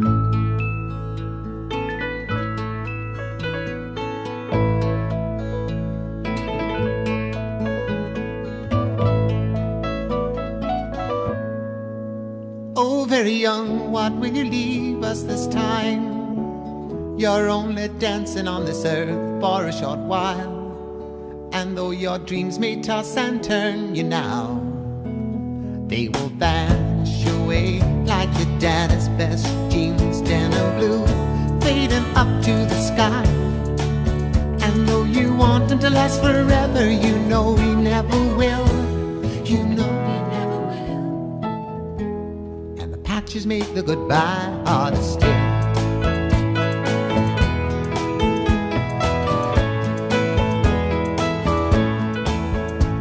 Oh, very young, what will you leave us this time? You're only dancing on this earth for a short while. And though your dreams may toss and turn you now, they will vanish away like your daddy's best to last forever, you know we never will. You know we never will. And the patches make the goodbye harder still.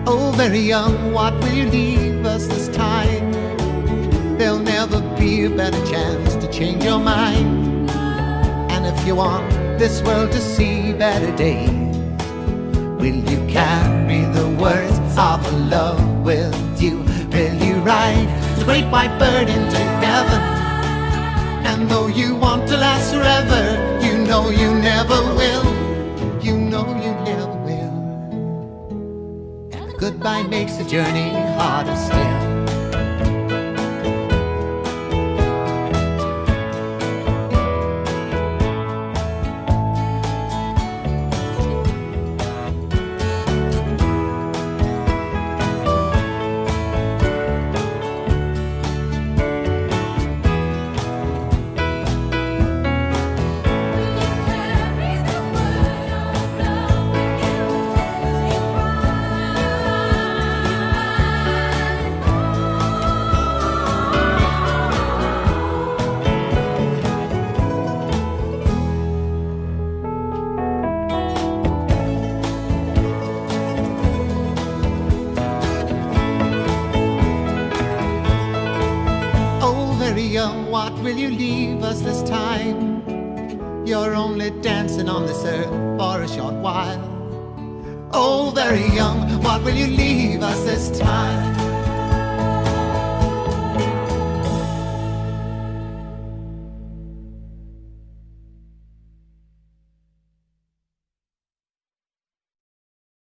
Oh, very young, what will you leave us this time? There'll never be a better chance to change your mind. And if you want this world to see better days, will you carry the words of love with you? Will you ride the great white bird into heaven? And though you want to last forever, you know you never will. You know you never will. And the goodbye makes the journey harder still. Young, what will you leave us this time? You're only dancing on this earth for a short while. Oh, very young, what will you leave us this time?